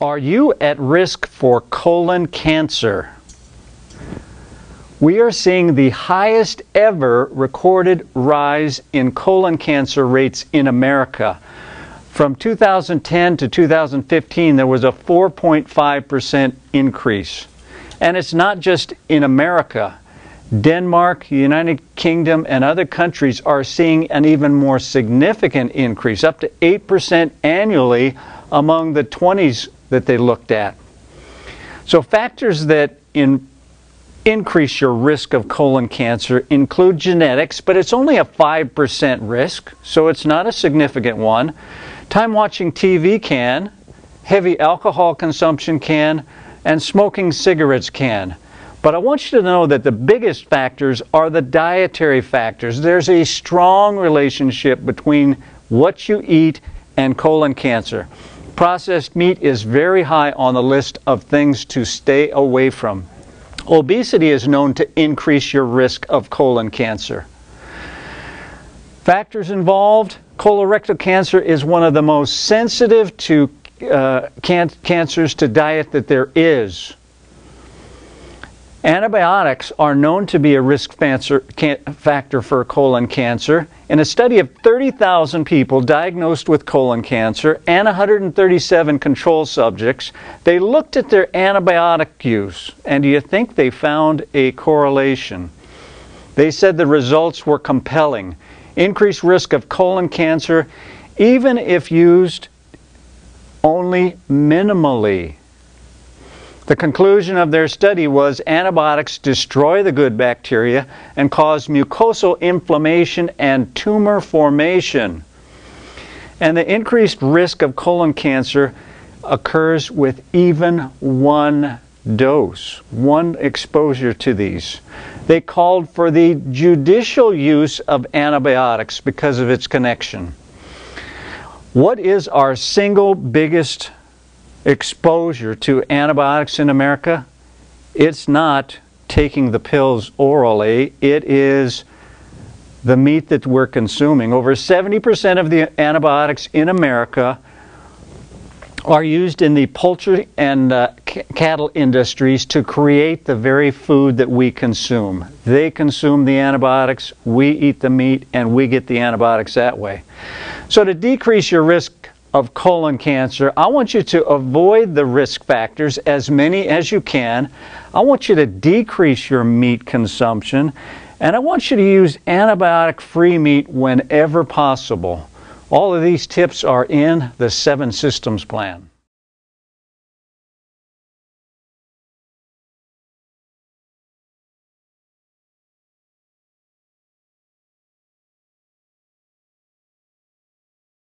Are you at risk for colon cancer? We are seeing the highest ever recorded rise in colon cancer rates in America. From 2010 to 2015, there was a 4.5% increase. And it's not just in America. Denmark, United Kingdom, and other countries are seeing an even more significant increase, up to 8% annually among the 20s that they looked at. So factors that in, increase your risk of colon cancer include genetics, but it's only a 5% risk, so it's not a significant one. Time watching TV can, heavy alcohol consumption can, and smoking cigarettes can. But I want you to know that the biggest factors are the dietary factors. There's a strong relationship between what you eat and colon cancer. Processed meat is very high on the list of things to stay away from. Obesity is known to increase your risk of colon cancer. Factors involved colorectal cancer is one of the most sensitive to uh, can cancers to diet that there is. Antibiotics are known to be a risk factor for colon cancer. In a study of 30,000 people diagnosed with colon cancer and 137 control subjects, they looked at their antibiotic use. And do you think they found a correlation? They said the results were compelling. Increased risk of colon cancer, even if used only minimally. The conclusion of their study was antibiotics destroy the good bacteria and cause mucosal inflammation and tumor formation. And the increased risk of colon cancer occurs with even one dose, one exposure to these. They called for the judicial use of antibiotics because of its connection. What is our single biggest exposure to antibiotics in America, it's not taking the pills orally, it is the meat that we're consuming. Over 70% of the antibiotics in America are used in the poultry and uh, cattle industries to create the very food that we consume. They consume the antibiotics, we eat the meat, and we get the antibiotics that way. So to decrease your risk of colon cancer, I want you to avoid the risk factors, as many as you can. I want you to decrease your meat consumption, and I want you to use antibiotic free meat whenever possible. All of these tips are in the Seven Systems Plan.